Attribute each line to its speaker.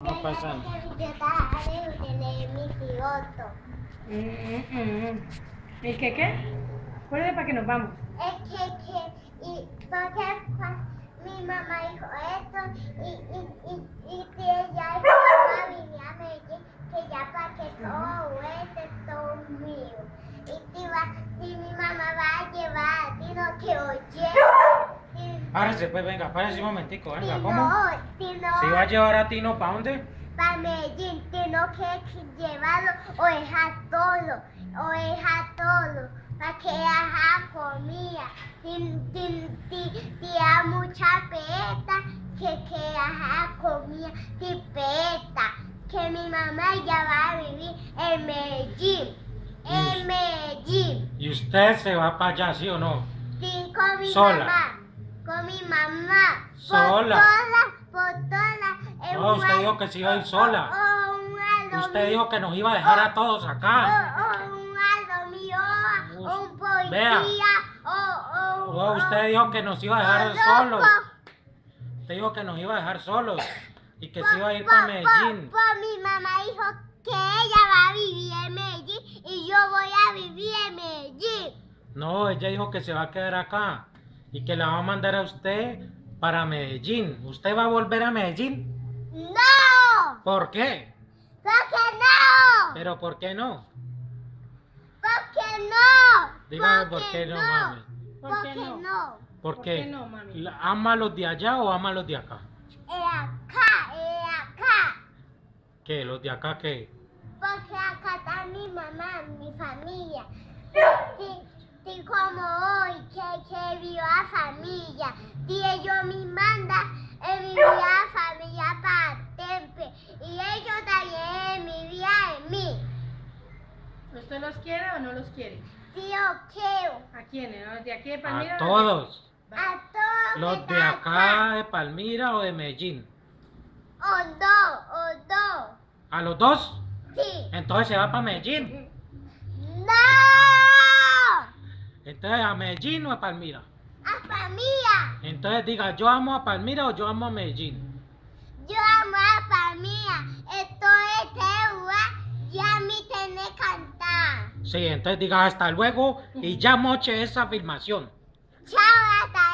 Speaker 1: No pasa
Speaker 2: Mm, mm, mm. ¿El qué qué? Acuérdate para que nos vamos.
Speaker 3: Es que, que, y porque mi mamá dijo esto, y, y, y, y que ella iba a venir a Medellín, que ya para que todo esto es todo mío. Y si, va, si mi mamá va a llevar no que oye.
Speaker 1: Párese, pues venga, párese un momentico, venga, ¿cómo?
Speaker 3: Si
Speaker 1: va a llevar a Tino, ¿para dónde?
Speaker 3: para Medellín, tengo que llevarlo o dejar todo, o dejar todo, para que haga comida. Da mucha peta, que, que haga comida, si peta, que mi mamá ya va a vivir en Medellín, en Medellín,
Speaker 1: ¿Y usted se va para allá, sí o no?
Speaker 3: sí, con mi
Speaker 1: Sola.
Speaker 3: mamá, con mi mamá,
Speaker 1: Sola.
Speaker 3: por todas, por todas,
Speaker 1: No, usted dijo que se iba a ir sola.
Speaker 3: o- o un
Speaker 1: Usted dijo que nos iba a dejar a todos acá.
Speaker 3: o, un mío, un policía,
Speaker 1: Vea.
Speaker 3: o,
Speaker 1: usted dijo que nos iba a dejar solos. Usted dijo que nos iba a dejar solos. Y que se iba a ir para Medellín.
Speaker 3: po- mi mamá dijo que ella va a vivir en Medellín y yo voy a vivir en Medellín.
Speaker 1: No, ella dijo que se va a quedar acá. Y que la va a mandar a usted para Medellín. ¿Usted va a volver a Medellín?
Speaker 3: ¡No!
Speaker 1: ¿Por qué?
Speaker 3: ¿Por qué no?
Speaker 1: ¿Pero por qué no?
Speaker 3: ¿Por qué no?
Speaker 1: Dígame por qué no, mami.
Speaker 2: ¿Por
Speaker 3: ¿Por
Speaker 2: qué no?
Speaker 3: no?
Speaker 1: ¿Por
Speaker 2: ¿Por
Speaker 1: qué?
Speaker 2: no, mami?
Speaker 1: ¿La- ¿Ama a los de allá o ama a los de acá?
Speaker 3: Es acá, es acá.
Speaker 1: ¿Qué? ¿Los de acá qué?
Speaker 3: Porque acá está mi mamá, mi familia. Sí, sí, como hoy, que, que viva la familia. Si ellos me mandan, en mi vida familia para Tempe. Y ellos también en mi vida en mí.
Speaker 2: ¿Usted los quiere o no los quiere?
Speaker 3: Si yo quiero.
Speaker 2: ¿A quiénes? ¿A los de aquí de Palmira?
Speaker 1: A todos.
Speaker 3: A todos
Speaker 1: ¿Los de acá de Palmira o de Medellín?
Speaker 3: O dos, o dos.
Speaker 1: ¿A los dos?
Speaker 3: Sí.
Speaker 1: Entonces se va para Medellín.
Speaker 3: ¡No!
Speaker 1: Entonces a Medellín o a Palmira.
Speaker 3: A familia.
Speaker 1: Entonces diga, yo amo a Palmira o yo amo a Medellín.
Speaker 3: Yo amo a familia. Esto es Teua. Ya me tiene que cantar.
Speaker 1: Sí, entonces diga hasta luego y ya moche esa filmación.
Speaker 3: Chao, hasta